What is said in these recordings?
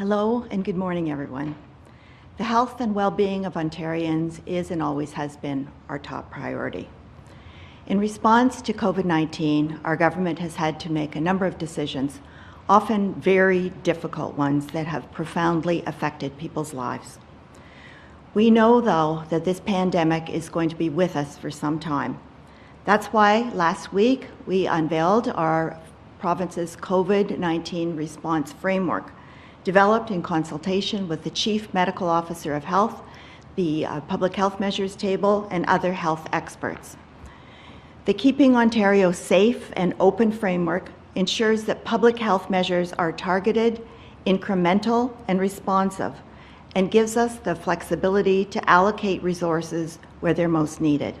Hello and good morning, everyone. The health and well-being of Ontarians is and always has been our top priority. In response to COVID-19, our government has had to make a number of decisions, often very difficult ones that have profoundly affected people's lives. We know, though, that this pandemic is going to be with us for some time. That's why last week we unveiled our province's COVID-19 response framework, developed in consultation with the Chief Medical Officer of Health, the uh, Public Health Measures Table, and other health experts. The Keeping Ontario Safe and Open framework ensures that public health measures are targeted, incremental, and responsive, and gives us the flexibility to allocate resources where they're most needed.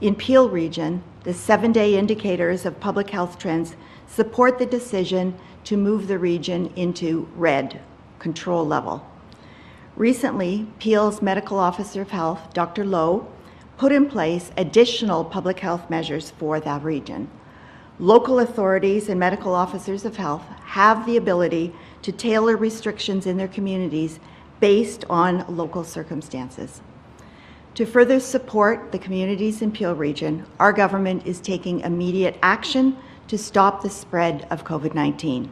In Peel Region, the seven-day indicators of public health trends support the decision to move the region into red, control level. Recently, Peel's Medical Officer of Health, Dr. Lowe, put in place additional public health measures for that region. Local authorities and medical officers of health have the ability to tailor restrictions in their communities based on local circumstances. To further support the communities in Peel Region, our government is taking immediate action to stop the spread of COVID-19.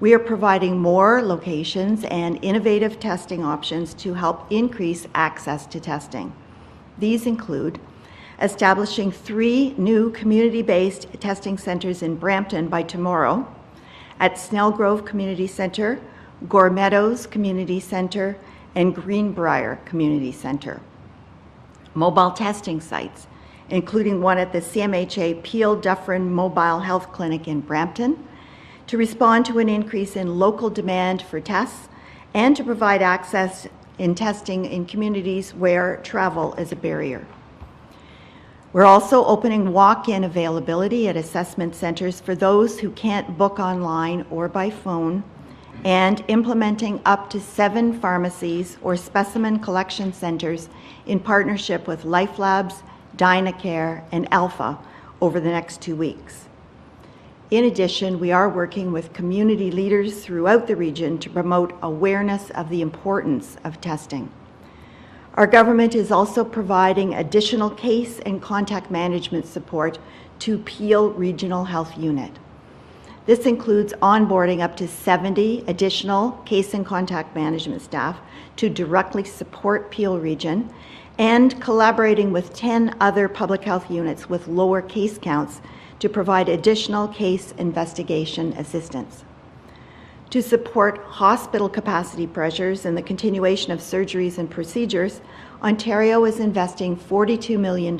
We are providing more locations and innovative testing options to help increase access to testing. These include establishing three new community-based testing centres in Brampton by tomorrow, at Snellgrove Community Centre, Gore Meadows Community Centre, and Greenbriar Community Centre. Mobile testing sites, including one at the CMHA Peel Dufferin Mobile Health Clinic in Brampton, to respond to an increase in local demand for tests and to provide access in testing in communities where travel is a barrier. We're also opening walk-in availability at assessment centres for those who can't book online or by phone and implementing up to seven pharmacies or specimen collection centres in partnership with LifeLabs, Dynacare, and Alpha over the next two weeks. In addition, we are working with community leaders throughout the region to promote awareness of the importance of testing. Our government is also providing additional case and contact management support to Peel Regional Health Unit. This includes onboarding up to 70 additional case and contact management staff to directly support Peel Region and collaborating with 10 other public health units with lower case counts to provide additional case investigation assistance. To support hospital capacity pressures and the continuation of surgeries and procedures, Ontario is investing $42 million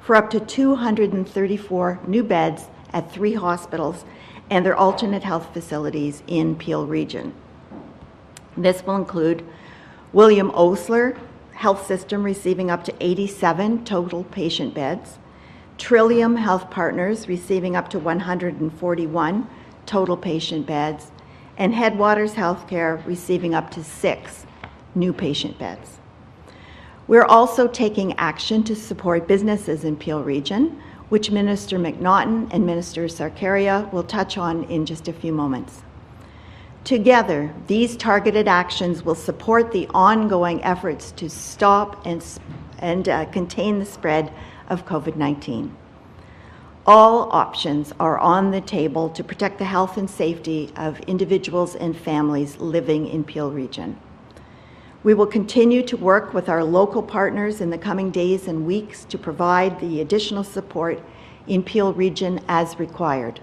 for up to 234 new beds at three hospitals and their alternate health facilities in Peel Region. This will include William Osler Health System receiving up to 87 total patient beds, Trillium Health Partners receiving up to 141 total patient beds, and Headwaters Healthcare receiving up to six new patient beds. We're also taking action to support businesses in Peel Region, which Minister McNaughton and Minister Sarkaria will touch on in just a few moments. Together, these targeted actions will support the ongoing efforts to stop and, and uh, contain the spread of COVID-19. All options are on the table to protect the health and safety of individuals and families living in Peel Region. We will continue to work with our local partners in the coming days and weeks to provide the additional support in Peel Region as required.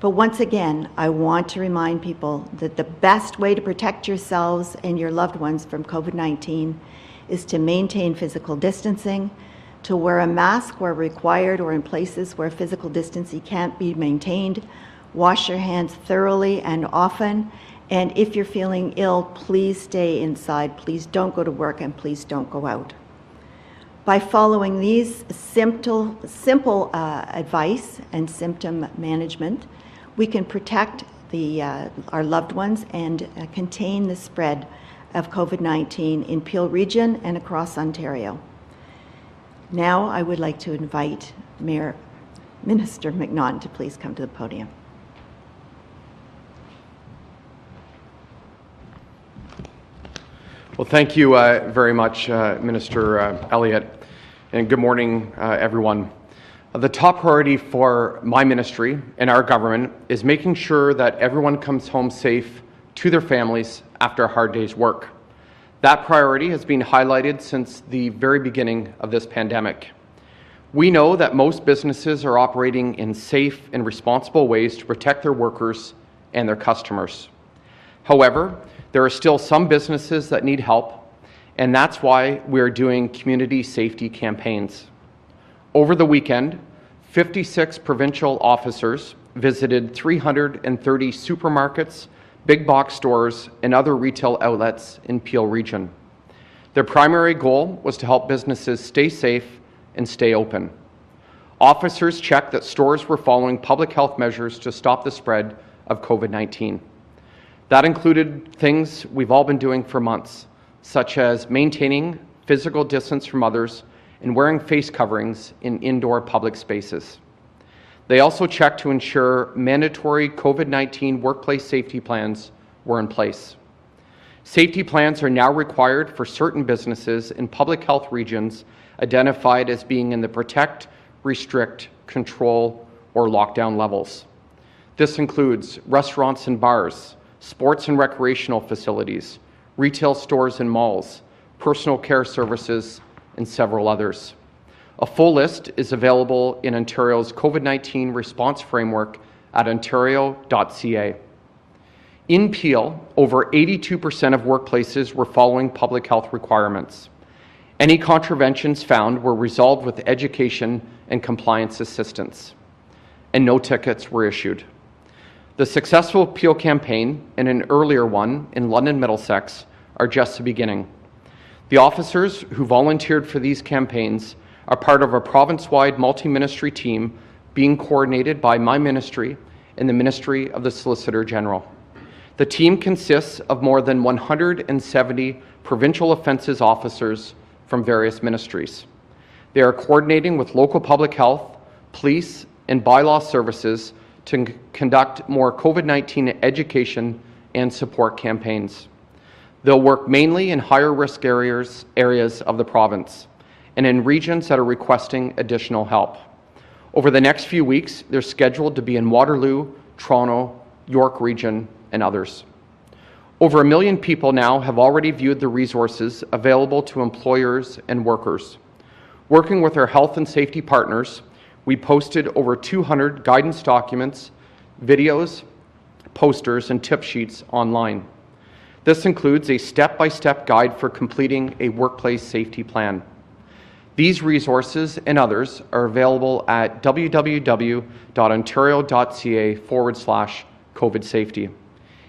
But once again, I want to remind people that the best way to protect yourselves and your loved ones from COVID-19 is to maintain physical distancing, to wear a mask where required or in places where physical distancing can't be maintained, wash your hands thoroughly and often, and if you're feeling ill, please stay inside, please don't go to work, and please don't go out. By following these simple, simple uh, advice and symptom management, we can protect the, uh, our loved ones and uh, contain the spread of COVID 19 in Peel Region and across Ontario. Now, I would like to invite Mayor Minister McNaughton to please come to the podium. Well, thank you uh, very much, uh, Minister uh, Elliott, and good morning, uh, everyone. The top priority for my ministry and our government is making sure that everyone comes home safe to their families after a hard day's work. That priority has been highlighted since the very beginning of this pandemic. We know that most businesses are operating in safe and responsible ways to protect their workers and their customers. However, there are still some businesses that need help, and that's why we are doing community safety campaigns. Over the weekend, 56 provincial officers visited 330 supermarkets, big box stores, and other retail outlets in Peel Region. Their primary goal was to help businesses stay safe and stay open. Officers checked that stores were following public health measures to stop the spread of COVID 19. That included things we've all been doing for months, such as maintaining physical distance from others and wearing face coverings in indoor public spaces. They also checked to ensure mandatory COVID 19 workplace safety plans were in place. Safety plans are now required for certain businesses in public health regions identified as being in the protect, restrict, control, or lockdown levels. This includes restaurants and bars, sports and recreational facilities, retail stores and malls, personal care services, and several others. A full list is available in Ontario's COVID 19 response framework at ontario.ca. In Peel, over 82% of workplaces were following public health requirements. Any contraventions found were resolved with education and compliance assistance, and no tickets were issued. The successful Peel campaign and an earlier one in London Middlesex are just the beginning. The officers who volunteered for these campaigns are part of a province wide multi ministry team being coordinated by my ministry and the Ministry of the Solicitor General. The team consists of more than 170 provincial offences officers from various ministries. They are coordinating with local public health, police, and bylaw services to conduct more COVID 19 education and support campaigns. They'll work mainly in higher risk areas, areas of the province and in regions that are requesting additional help. Over the next few weeks, they're scheduled to be in Waterloo, Toronto, York Region, and others. Over a million people now have already viewed the resources available to employers and workers. Working with our health and safety partners, we posted over 200 guidance documents, videos, posters, and tip sheets online. This includes a step by step guide for completing a workplace safety plan. These resources and others are available at www.ontario.ca forward slash COVID safety.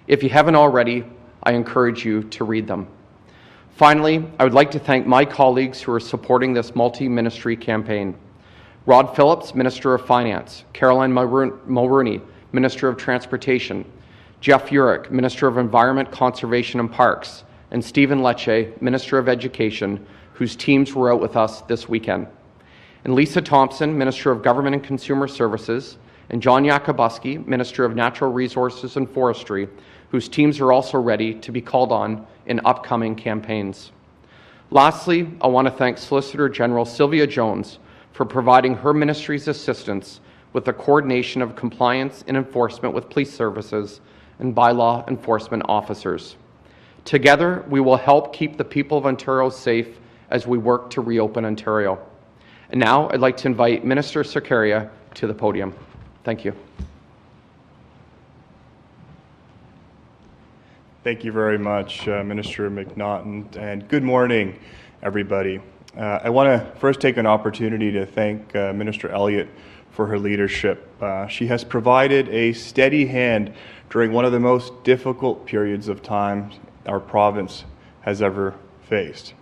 If you haven't already, I encourage you to read them. Finally, I would like to thank my colleagues who are supporting this multi ministry campaign. Rod Phillips, Minister of Finance, Caroline Mulroney, Minister of Transportation, Jeff Yurek, Minister of Environment, Conservation and Parks, and Stephen Lecce, Minister of Education, whose teams were out with us this weekend. And Lisa Thompson, Minister of Government and Consumer Services, and John Yakabuski, Minister of Natural Resources and Forestry, whose teams are also ready to be called on in upcoming campaigns. Lastly, I want to thank Solicitor General Sylvia Jones for providing her ministry's assistance with the coordination of compliance and enforcement with police services and bylaw enforcement officers. Together, we will help keep the people of Ontario safe as we work to reopen Ontario. And now I'd like to invite Minister Sarkaria to the podium. Thank you. Thank you very much, uh, Minister McNaughton, and good morning, everybody. Uh, I want to first take an opportunity to thank uh, Minister Elliott for her leadership. Uh, she has provided a steady hand during one of the most difficult periods of time our province has ever faced.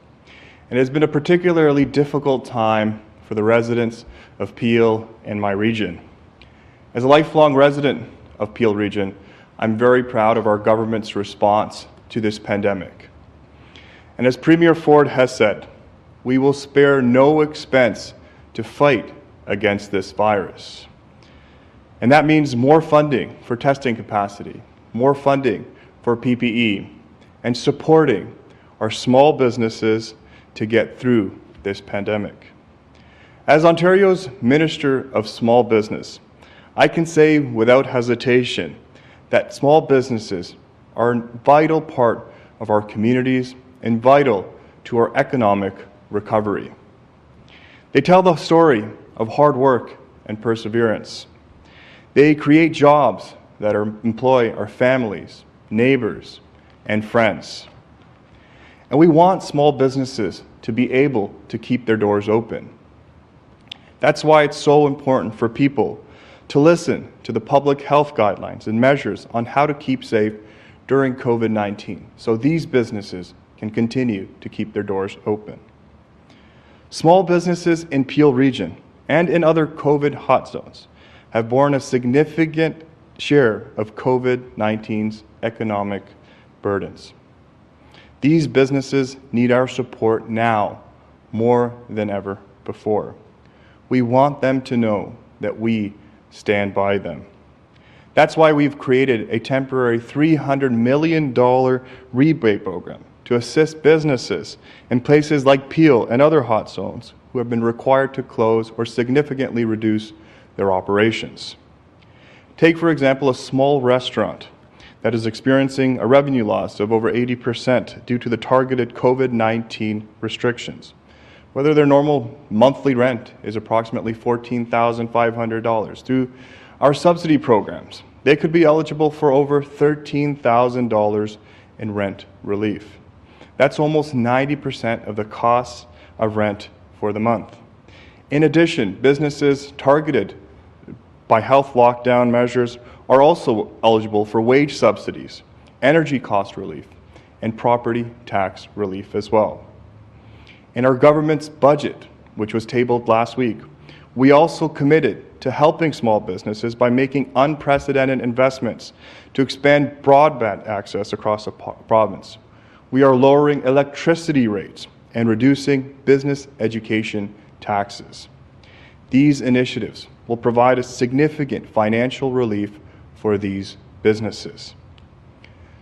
And it has been a particularly difficult time for the residents of Peel and my region. As a lifelong resident of Peel region, I'm very proud of our government's response to this pandemic. And as Premier Ford has said, we will spare no expense to fight against this virus. And that means more funding for testing capacity, more funding for PPE, and supporting our small businesses to get through this pandemic. As Ontario's Minister of Small Business, I can say without hesitation that small businesses are a vital part of our communities and vital to our economic recovery. They tell the story of hard work and perseverance. They create jobs that are, employ our families, neighbors, and friends. And we want small businesses to be able to keep their doors open. That's why it's so important for people to listen to the public health guidelines and measures on how to keep safe during COVID 19 so these businesses can continue to keep their doors open. Small businesses in Peel Region and in other COVID hot zones have borne a significant share of COVID 19's economic burdens. These businesses need our support now more than ever before. We want them to know that we stand by them. That's why we've created a temporary $300 million rebate program to assist businesses in places like Peel and other hot zones who have been required to close or significantly reduce their operations. Take, for example, a small restaurant that is experiencing a revenue loss of over 80% due to the targeted COVID 19 restrictions. Whether their normal monthly rent is approximately $14,500 through our subsidy programs, they could be eligible for over $13,000 in rent relief. That's almost 90% of the cost of rent for the month. In addition, businesses targeted by health lockdown measures are also eligible for wage subsidies, energy cost relief, and property tax relief as well. In our government's budget, which was tabled last week, we also committed to helping small businesses by making unprecedented investments to expand broadband access across the province. We are lowering electricity rates and reducing business education taxes. These initiatives will provide a significant financial relief for these businesses.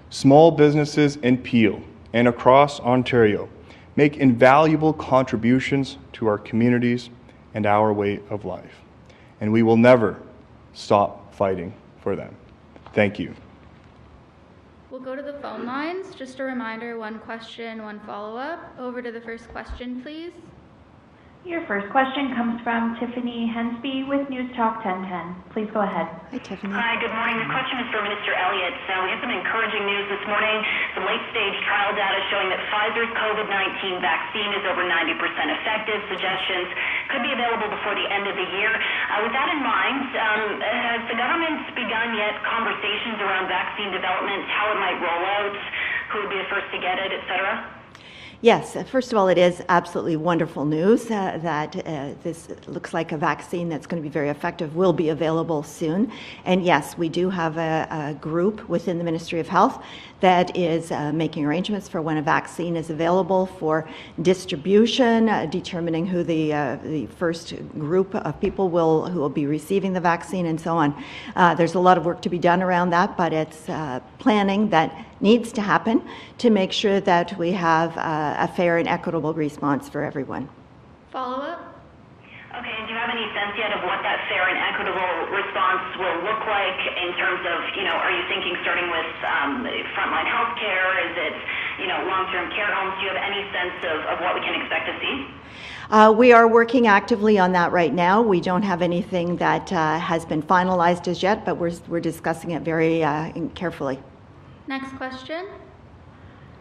Small businesses in Peel and across Ontario make invaluable contributions to our communities and our way of life, and we will never stop fighting for them. Thank you. We'll go to the phone lines. Just a reminder one question, one follow up. Over to the first question, please. Your first question comes from Tiffany Hensby with News Talk 1010. Please go ahead. Hi, Tiffany. Hi, good morning. The question is for Minister Elliott. So we have some encouraging news this morning. Some late-stage trial data showing that Pfizer's COVID-19 vaccine is over 90% effective. Suggestions could be available before the end of the year. Uh, with that in mind, um, has the government begun yet conversations around vaccine development, how it might roll out, who would be the first to get it, et cetera? Yes, first of all, it is absolutely wonderful news uh, that uh, this looks like a vaccine that's going to be very effective will be available soon. And yes, we do have a, a group within the Ministry of Health that is uh, making arrangements for when a vaccine is available for distribution, uh, determining who the, uh, the first group of people will who will be receiving the vaccine, and so on. Uh, there's a lot of work to be done around that, but it's planning that needs to happen to make sure that we have uh, a fair and equitable response for everyone. Follow up. Okay, do you have any sense yet of what that fair and equitable response will look like in terms of, you know, are you thinking starting with um, frontline health care? Is it, you know, long-term care homes? Do you have any sense of, of what we can expect to see? Uh, we are working actively on that right now. We don't have anything that uh, has been finalized as yet, but we're, we're discussing it very uh, carefully. Next question.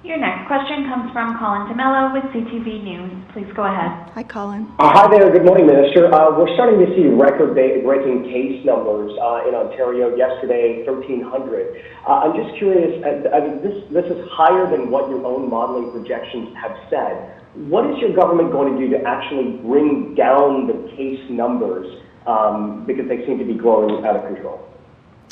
Your next question comes from Colin D'Mello with CTV News. Please go ahead. Hi, Colin. Uh, hi there. Good morning, Minister. Uh, we're starting to see record-breaking case numbers uh, in Ontario. Yesterday, 1,300. Uh, I'm just curious. Uh, I mean, this this is higher than what your own modeling projections have said. What is your government going to do to actually bring down the case numbers um, because they seem to be growing out of control?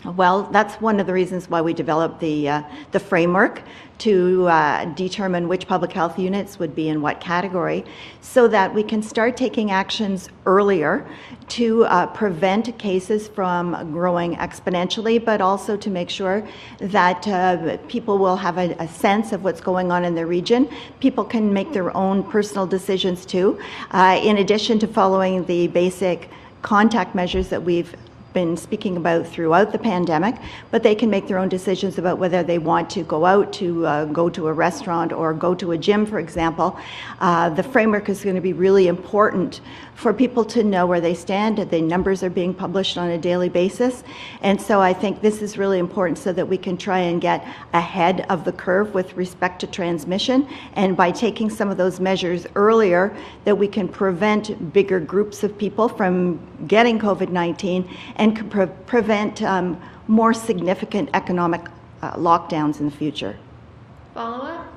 Well, that's one of the reasons why we developed the, uh, the framework to uh, determine which public health units would be in what category so that we can start taking actions earlier to uh, prevent cases from growing exponentially, but also to make sure that uh, people will have a, a, sense of what's going on in their region. People can make their own personal decisions too, uh, in addition to following the basic contact measures that we've been speaking about throughout the pandemic, but they can make their own decisions about whether they want to go out to uh, go to a restaurant or go to a gym, for example. Uh, the framework is going to be really important for people to know where they stand. The numbers are being published on a daily basis. And so I think this is really important so that we can try and get ahead of the curve with respect to transmission. And by taking some of those measures earlier, that we can prevent bigger groups of people from getting COVID 19 and pre- prevent um, more significant economic uh, lockdowns in the future. Follow up?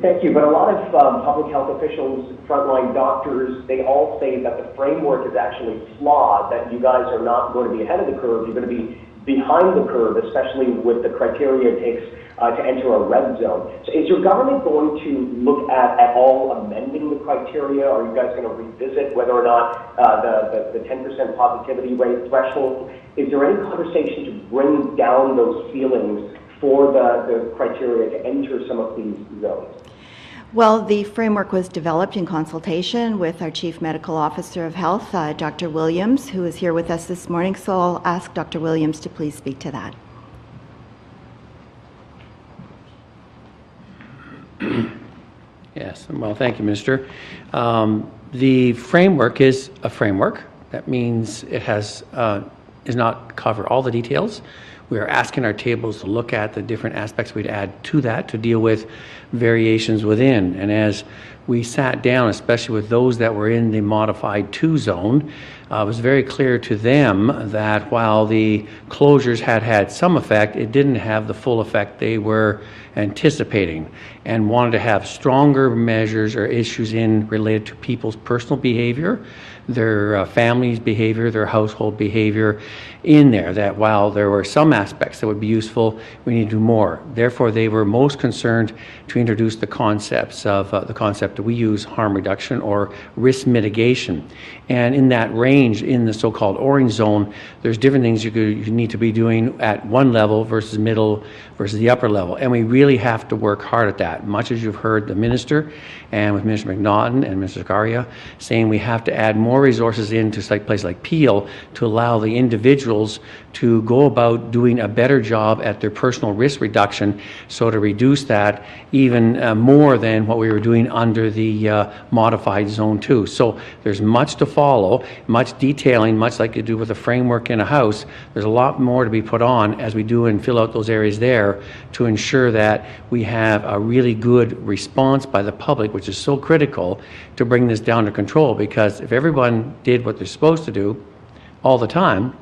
Thank you. But a lot of um, public health officials, frontline doctors, they all say that the framework is actually flawed, that you guys are not going to be ahead of the curve. You're going to be behind the curve, especially with the criteria it takes uh, to enter a red zone. So is your government going to look at at all amending the criteria? Are you guys going to revisit whether or not uh, the, the, the 10% positivity rate threshold? Is there any conversation to bring down those ceilings for the, the criteria to enter some of these zones? Well, the framework was developed in consultation with our Chief Medical Officer of Health, uh, Dr. Williams, who is here with us this morning. So I'll ask Dr. Williams to please speak to that. Yes, well, thank you, Minister. Um, the framework is a framework. That means it has uh, is not cover all the details. We are asking our tables to look at the different aspects we'd add to that to deal with variations within. And as we sat down, especially with those that were in the modified two zone, uh, it was very clear to them that while the closures had had some effect, it didn't have the full effect they were anticipating and wanted to have stronger measures or issues in related to people's personal behavior their uh, family's behavior, their household behavior in there. That while there were some aspects that would be useful, we need to do more. Therefore, they were most concerned to introduce the concepts of uh, the concept that we use harm reduction or risk mitigation. And in that range, in the so called orange zone, there's different things you, could, you need to be doing at one level versus middle versus the upper level. And we really have to work hard at that. Much as you've heard the minister and with Minister McNaughton and Mr. Sarkaria saying we have to add more resources into places like Peel to allow the individuals to go about doing a better job at their personal risk reduction. So to reduce that even uh, more than what we were doing under the uh, modified zone 2 so there's much to follow much detailing much like you do with a framework in a house. There's a lot more to be put on as we do and fill out those areas there to ensure that we have a really good response by the public which is so critical to bring this down to control. Because if everyone did what they're supposed to do all the time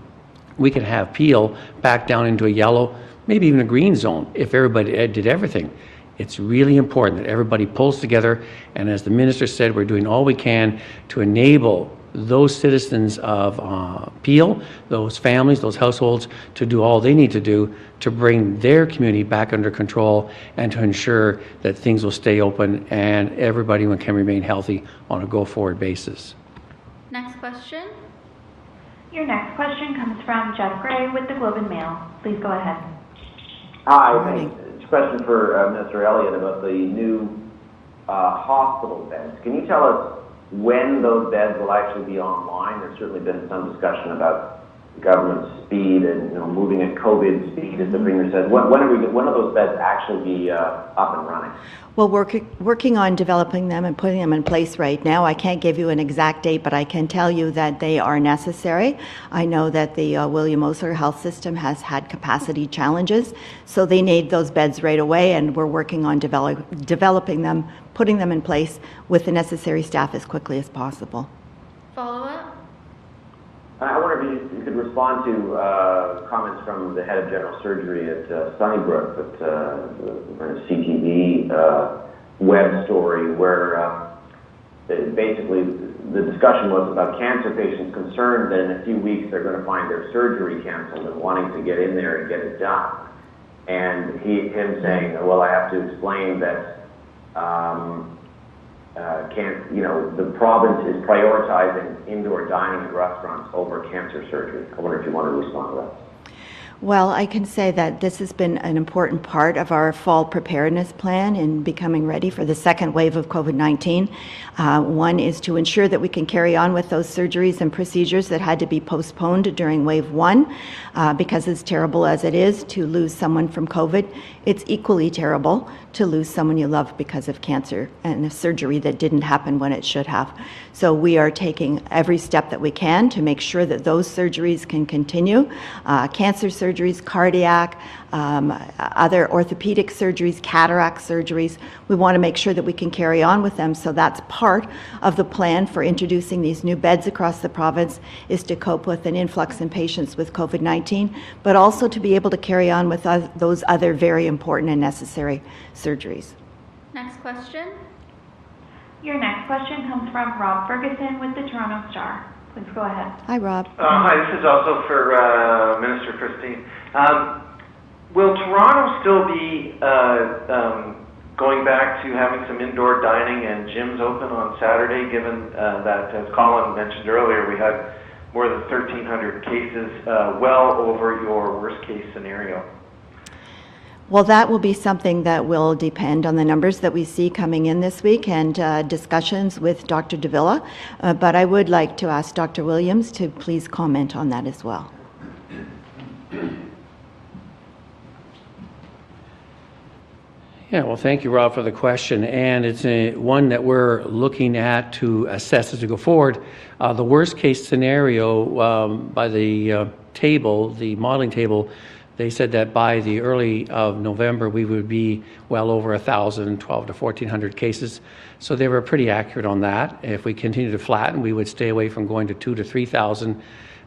we could have Peel back down into a yellow, maybe even a green zone if everybody did everything. It's really important that everybody pulls together, and as the minister said, we're doing all we can to enable those citizens of uh, Peel, those families, those households, to do all they need to do to bring their community back under control and to ensure that things will stay open and everybody can remain healthy on a go forward basis. Next question. Your next question comes from Jeff Gray with the Globe and Mail. Please go ahead. Hi, thanks. It's a question for Mr. Minister Elliott about the new uh, hospital beds. Can you tell us when those beds will actually be online? There's certainly been some discussion about government speed and you know moving at COVID speed, as the premier said. When, when are we? When are those beds actually be uh, up and running? Well, we're working on developing them and putting them in place right now. I can't give you an exact date, but I can tell you that they are necessary. I know that the uh, William Osler Health System has had capacity challenges, so they need those beds right away, and we're working on develop, developing them, putting them in place with the necessary staff as quickly as possible. Follow up? I wonder if you could respond to uh, comments from the head of general surgery at uh, Sunnybrook, at uh, CTV uh, web story, where uh, basically, the discussion was about cancer patients concerned that in a few weeks they're going to find their surgery canceled and wanting to get in there and get it done. And he, him saying, well, I have to explain that, um, uh, can't, you know, the province is prioritizing indoor dining in restaurants over cancer surgery. I wonder if you want to respond to that. Well, I can say that this has been an important part of our fall preparedness plan in becoming ready for the second wave of COVID 19. Uh, one is to ensure that we can carry on with those surgeries and procedures that had to be postponed during wave one, uh, because as terrible as it is to lose someone from COVID, it's equally terrible to lose someone you love because of cancer and a surgery that didn't happen when it should have. So we are taking every step that we can to make sure that those surgeries can continue. Uh, cancer surgeries, cardiac, um, other orthopedic surgeries, cataract surgeries. We want to make sure that we can carry on with them. So that's part of the plan for introducing these new beds across the province is to cope with an influx in patients with COVID-19, but also to be able to carry on with those other very important and necessary surgeries. Next question. Your next question comes from Rob Ferguson with the Toronto Star. Please go ahead. Hi, Rob. Uh, hi, this is also for uh, Minister Christine. Um, will Toronto still be uh, um, going back to having some indoor dining and gyms open on Saturday, given uh, that, as Colin mentioned earlier, we had more than 1,300 cases, uh, well over your worst case scenario? Well, that will be something that will depend on the numbers that we see coming in this week and uh, discussions with Dr. de Villa. Uh, but I would like to ask Dr. Williams to please comment on that as well. Yeah, well, thank you, Rob, for the question. And it's a, one that we're looking at to assess as we go forward. Uh, the worst case scenario um, by the uh, table, the modeling table, they said that by the early of November, we would be well over 1,000, 12 to 1,400 cases. So they were pretty accurate on that. If we continue to flatten, we would stay away from going to two to 3,000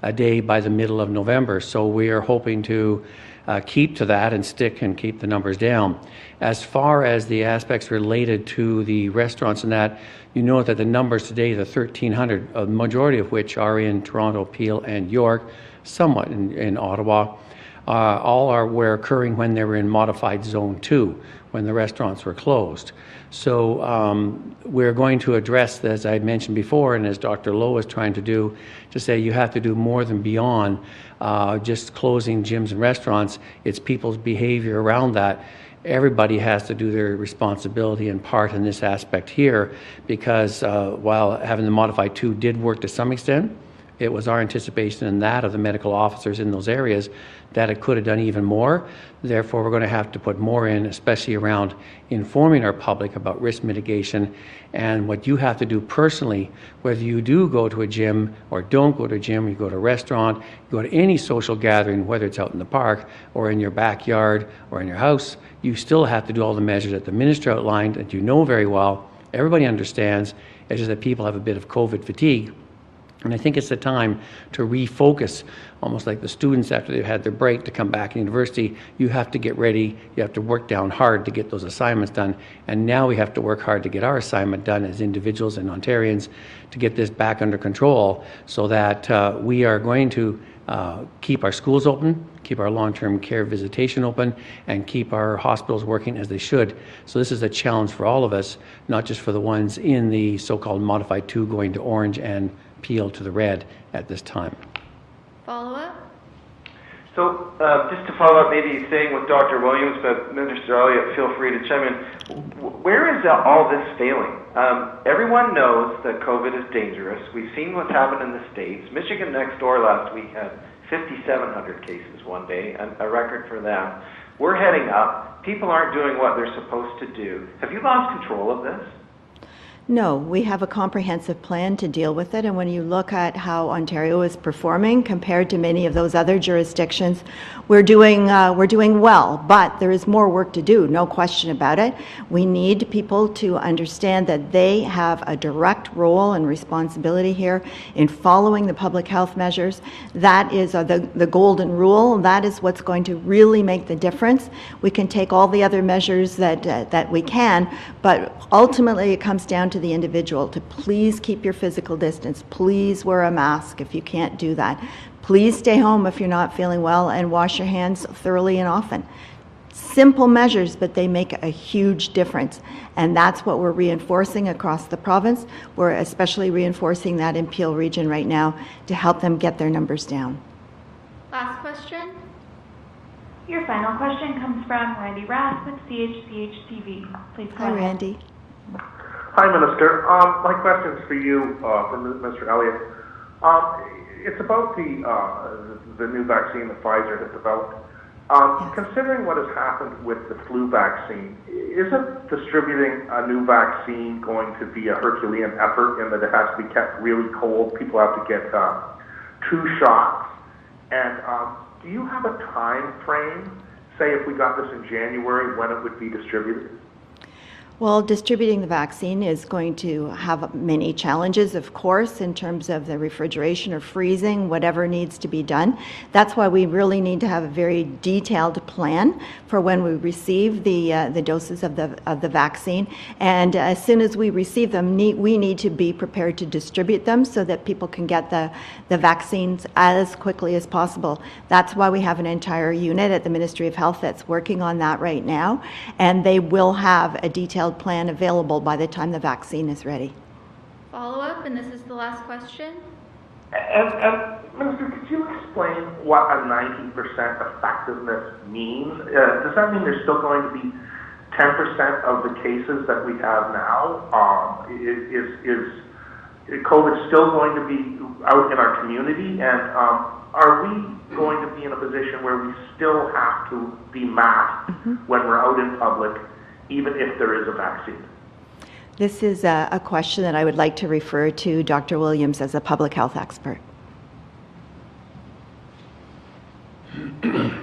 a day by the middle of November. So we are hoping to uh, keep to that and stick and keep the numbers down. As far as the aspects related to the restaurants and that, you know that the numbers today, the 1,300, a majority of which are in Toronto, Peel, and York, somewhat in, in Ottawa, uh, all are were occurring when they were in modified zone two, when the restaurants were closed. So um, we're going to address, as I mentioned before, and as Dr. Lowe is trying to do, to say you have to do more than beyond uh, just closing gyms and restaurants. It's people's behavior around that. Everybody has to do their responsibility and part in this aspect here, because uh, while having the modified two did work to some extent, it was our anticipation and that of the medical officers in those areas that it could have done even more. Therefore, we're going to have to put more in, especially around informing our public about risk mitigation and what you have to do personally, whether you do go to a gym or don't go to a gym, you go to a restaurant, you go to any social gathering, whether it's out in the park or in your backyard or in your house, you still have to do all the measures that the minister outlined that you know very well. Everybody understands. It's just that people have a bit of COVID fatigue and I think it's the time to refocus, almost like the students after they've had their break to come back in university. You have to get ready, you have to work down hard to get those assignments done. And now we have to work hard to get our assignment done as individuals and Ontarians to get this back under control so that uh, we are going to uh, keep our schools open, keep our long term care visitation open, and keep our hospitals working as they should. So, this is a challenge for all of us, not just for the ones in the so called modified two going to orange and Peel to the red at this time. Follow up? So, uh, just to follow up, maybe saying with Dr. Williams, but Minister Elliott, feel free to chime in. Where is all this failing? Um, everyone knows that COVID is dangerous. We've seen what's happened in the States. Michigan next door last week had 5,700 cases one day, a record for them. We're heading up. People aren't doing what they're supposed to do. Have you lost control of this? No, we have a comprehensive plan to deal with it. And when you look at how Ontario is performing compared to many of those other jurisdictions, we're doing, uh, we're doing well. But there is more work to do, no question about it. We need people to understand that they have a direct role and responsibility here in following the public health measures. That is uh, the, the golden rule. That is what's going to really make the difference. We can take all the other measures that, uh, that we can, but ultimately it comes down to the individual to please keep your physical distance. Please wear a mask if you can't do that. Please stay home if you're not feeling well and wash your hands thoroughly and often. Simple measures, but they make a huge difference. And that's what we're reinforcing across the province. We're especially reinforcing that in Peel Region right now to help them get their numbers down. Last question. Your final question comes from Randy Rath with CHCH TV. Please go Hi, ahead. Randy. Hi, Minister. Um, my is for you, uh, from Mr. Elliott. Um, it's about the, uh, the new vaccine that Pfizer has developed. Um, considering what has happened with the flu vaccine, isn't distributing a new vaccine going to be a Herculean effort in that it has to be kept really cold? People have to get, uh, two shots. And, um, do you have a time frame, say if we got this in January, when it would be distributed? Well, distributing the vaccine is going to have many challenges, of course, in terms of the refrigeration or freezing, whatever needs to be done. That's why we really need to have a very detailed plan for when we receive the uh, the doses of the of the vaccine. And as soon as we receive them, need, we need to be prepared to distribute them so that people can get the the vaccines as quickly as possible. That's why we have an entire unit at the Ministry of Health that's working on that right now, and they will have a detailed plan available by the time the vaccine is ready. Follow up, and this is the last question. And, and Minister, could you explain what a 90% effectiveness means? Uh, does that mean there's still going to be 10% of the cases that we have now? Um, is, is, is COVID still going to be out in our community? And um, are we going to be in a position where we still have to be masked when we're out in public, even if there is a vaccine? This is a, a question that I would like to refer to Dr. Williams as a public health expert.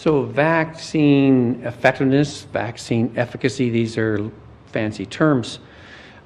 So vaccine effectiveness, vaccine efficacy, these are fancy terms.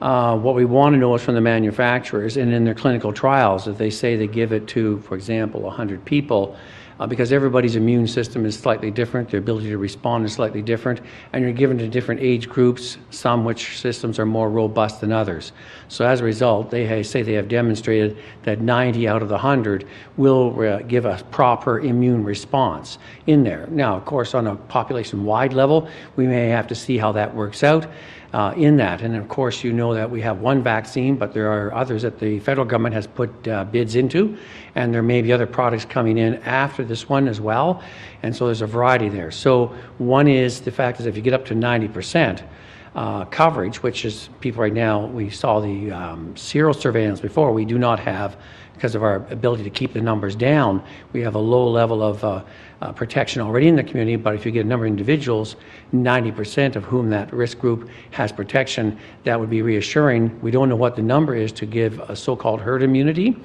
Uh, what we want to know is from the manufacturers and in their clinical trials, if they say they give it to, for example, 100 people, uh, because everybody's immune system is slightly different, their ability to respond is slightly different, and you're given to different age groups, some which systems are more robust than others. So as a result, they ha- say they have demonstrated that 90 out of the 100 will uh, give a proper immune response in there. Now, of course, on a population-wide level, we may have to see how that works out uh, in that. And of course, you know that we have one vaccine, but there are others that the federal government has put uh, bids into, and there may be other products coming in after this one as well. And so there's a variety there. So one is the fact is if you get up to 90 percent. Uh, coverage, which is people right now, we saw the um, serial surveillance before. We do not have, because of our ability to keep the numbers down, we have a low level of uh, protection already in the community. But if you get a number of individuals, 90% of whom that risk group has protection, that would be reassuring. We don't know what the number is to give a so called herd immunity.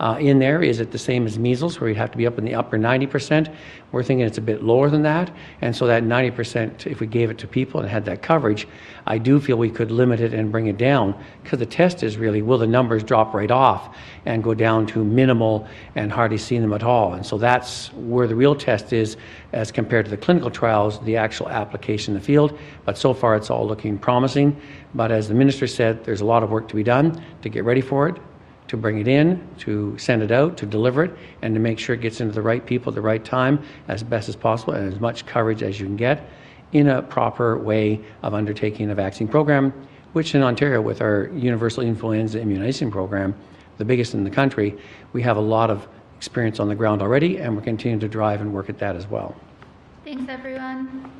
Uh, in there, is it the same as measles, where you'd have to be up in the upper 90%? We're thinking it's a bit lower than that. And so that 90%, if we gave it to people and had that coverage, I do feel we could limit it and bring it down because the test is really will the numbers drop right off and go down to minimal and hardly see them at all. And so that's where the real test is as compared to the clinical trials, the actual application in the field. But so far, it's all looking promising. But as the minister said, there's a lot of work to be done to get ready for it to bring it in, to send it out, to deliver it, and to make sure it gets into the right people at the right time as best as possible and as much coverage as you can get in a proper way of undertaking a vaccine program, which in Ontario, with our universal influenza immunization program, the biggest in the country, we have a lot of experience on the ground already, and we're continuing to drive and work at that as well. Thanks, everyone.